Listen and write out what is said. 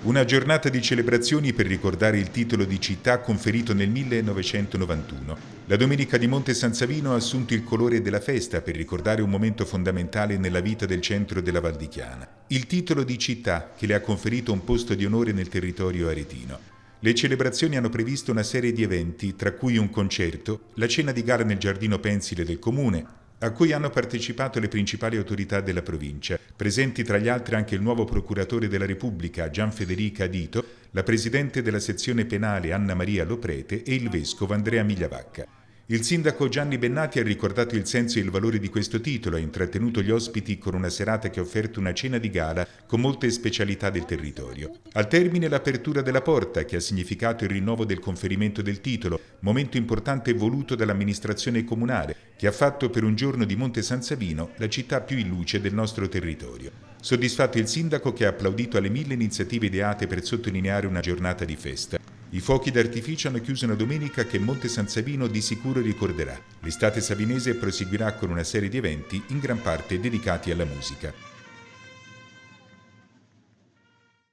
Una giornata di celebrazioni per ricordare il titolo di città conferito nel 1991. La Domenica di Monte San Savino ha assunto il colore della festa per ricordare un momento fondamentale nella vita del centro della Valdichiana. Il titolo di città che le ha conferito un posto di onore nel territorio aretino. Le celebrazioni hanno previsto una serie di eventi, tra cui un concerto, la cena di gara nel giardino pensile del comune, a cui hanno partecipato le principali autorità della provincia, presenti tra gli altri anche il nuovo procuratore della Repubblica Gian Federica Dito, la presidente della sezione penale Anna Maria Loprete e il vescovo Andrea Migliavacca. Il sindaco Gianni Bennati ha ricordato il senso e il valore di questo titolo e intrattenuto gli ospiti con una serata che ha offerto una cena di gala con molte specialità del territorio. Al termine l'apertura della porta che ha significato il rinnovo del conferimento del titolo, momento importante voluto dall'amministrazione comunale che ha fatto per un giorno di Monte San Savino la città più in luce del nostro territorio. Soddisfatto il sindaco che ha applaudito alle mille iniziative ideate per sottolineare una giornata di festa. I fuochi d'artificio hanno chiuso una domenica che Monte San Savino di sicuro ricorderà. L'estate savinese proseguirà con una serie di eventi in gran parte dedicati alla musica.